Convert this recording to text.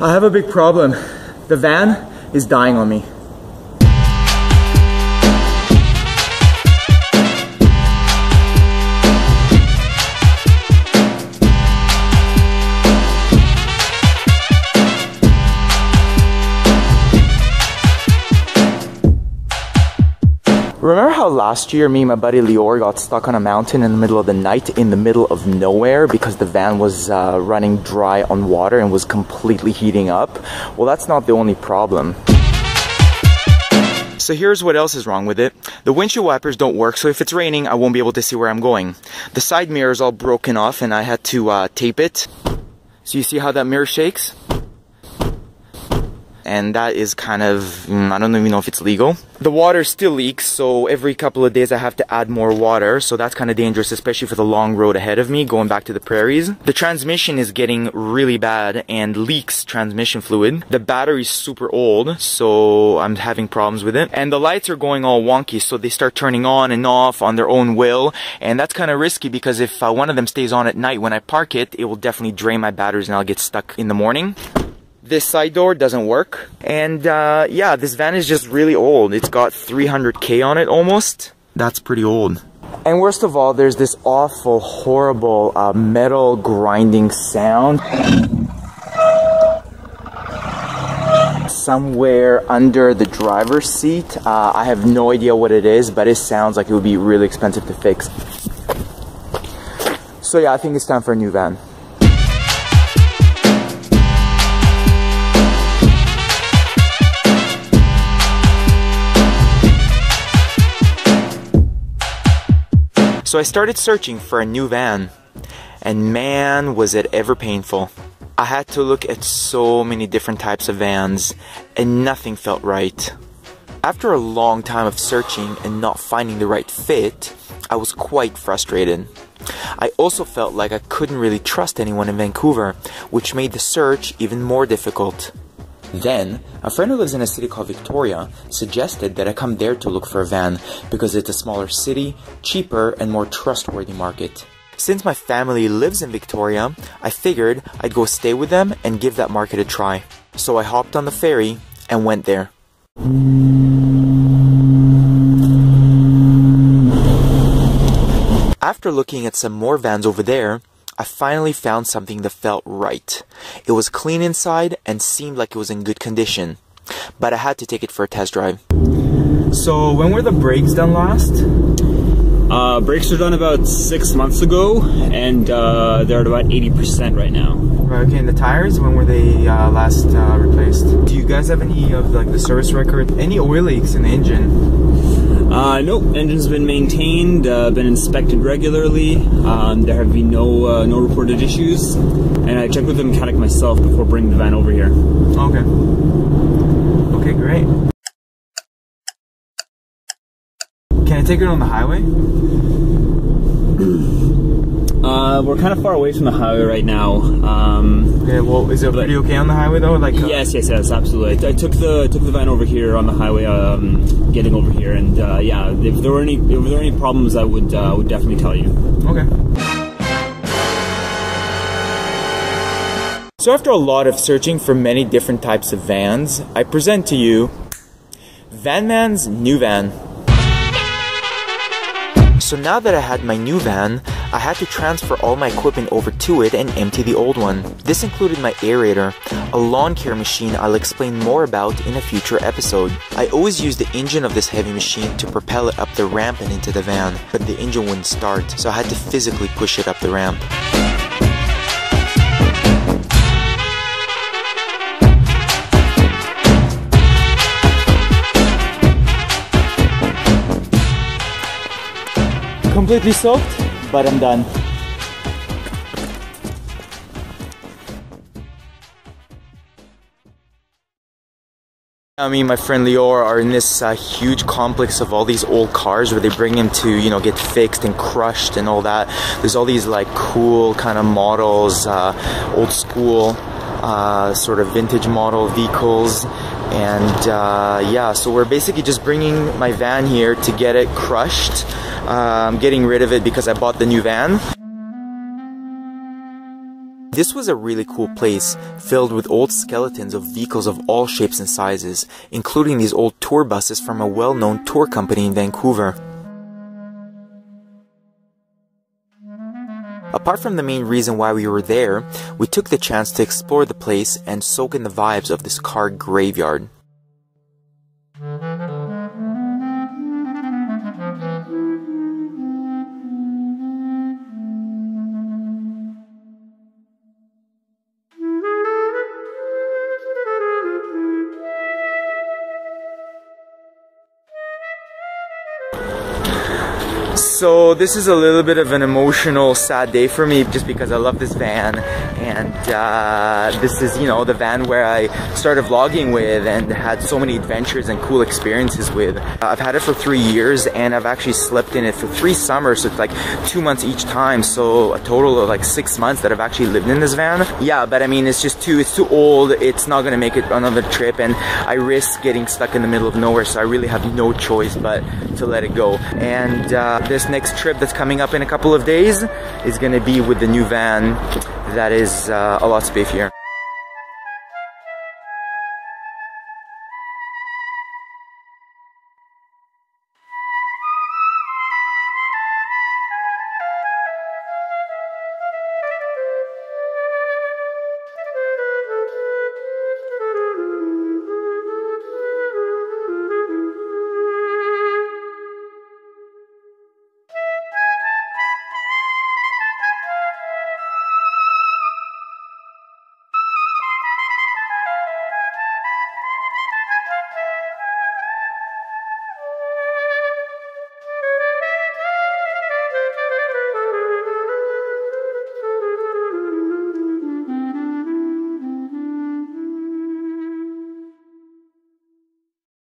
I have a big problem. The van is dying on me. How last year me and my buddy Lior got stuck on a mountain in the middle of the night in the middle of nowhere because the van was uh, running dry on water and was completely heating up? Well, that's not the only problem. So here's what else is wrong with it. The windshield wipers don't work, so if it's raining, I won't be able to see where I'm going. The side mirror is all broken off and I had to uh, tape it. So you see how that mirror shakes? And that is kind of, mm, I don't even know if it's legal. The water still leaks, so every couple of days I have to add more water, so that's kind of dangerous, especially for the long road ahead of me, going back to the prairies. The transmission is getting really bad and leaks transmission fluid. The battery's super old, so I'm having problems with it. And the lights are going all wonky, so they start turning on and off on their own will, and that's kind of risky because if uh, one of them stays on at night when I park it, it will definitely drain my batteries and I'll get stuck in the morning. This side door doesn't work. And uh, yeah, this van is just really old. It's got 300k on it almost. That's pretty old. And worst of all, there's this awful, horrible uh, metal grinding sound. Somewhere under the driver's seat. Uh, I have no idea what it is, but it sounds like it would be really expensive to fix. So yeah, I think it's time for a new van. So I started searching for a new van, and man, was it ever painful. I had to look at so many different types of vans, and nothing felt right. After a long time of searching and not finding the right fit, I was quite frustrated. I also felt like I couldn't really trust anyone in Vancouver, which made the search even more difficult. Then, a friend who lives in a city called Victoria suggested that I come there to look for a van because it's a smaller city, cheaper, and more trustworthy market. Since my family lives in Victoria, I figured I'd go stay with them and give that market a try. So I hopped on the ferry and went there. After looking at some more vans over there, I finally found something that felt right. It was clean inside and seemed like it was in good condition, but I had to take it for a test drive. So when were the brakes done last? Uh, brakes were done about six months ago, and uh, they're at about 80% right now. Right, okay, and the tires, when were they uh, last uh, replaced? Do you guys have any of like the service record? Any oil leaks in the engine? Uh, nope, engine's been maintained, uh, been inspected regularly. Um, there have been no uh, no reported issues, and I checked with the mechanic myself before bringing the van over here. Okay. Okay, great. Can I take it on the highway? Uh, we're kind of far away from the highway right now. Um, okay, well, is it pretty okay on the highway though? Like, uh, yes, yes, yes, absolutely. I, I, took the took the van over here on the highway, um, getting over here, and uh, yeah, if there were any if there were any problems, I would uh, would definitely tell you. Okay. So after a lot of searching for many different types of vans, I present to you VanMan's new van. So now that I had my new van, I had to transfer all my equipment over to it and empty the old one. This included my aerator, a lawn care machine I'll explain more about in a future episode. I always use the engine of this heavy machine to propel it up the ramp and into the van, but the engine wouldn't start, so I had to physically push it up the ramp. completely soaked, but I'm done. I mean, my friend Lior are in this uh, huge complex of all these old cars where they bring them to, you know, get fixed and crushed and all that. There's all these like cool kind of models, uh, old school, uh, sort of vintage model vehicles. And uh, yeah, so we're basically just bringing my van here to get it crushed I'm getting rid of it because I bought the new van. This was a really cool place, filled with old skeletons of vehicles of all shapes and sizes, including these old tour buses from a well-known tour company in Vancouver. Apart from the main reason why we were there, we took the chance to explore the place and soak in the vibes of this car graveyard. So this is a little bit of an emotional, sad day for me just because I love this van and uh, this is, you know, the van where I started vlogging with and had so many adventures and cool experiences with. I've had it for three years and I've actually slept in it for three summers, so it's like two months each time, so a total of like six months that I've actually lived in this van. Yeah, but I mean, it's just too, it's too old, it's not gonna make it another trip and I risk getting stuck in the middle of nowhere, so I really have no choice but to let it go. And uh, next trip that's coming up in a couple of days is gonna be with the new van that is uh, a lot spiffier.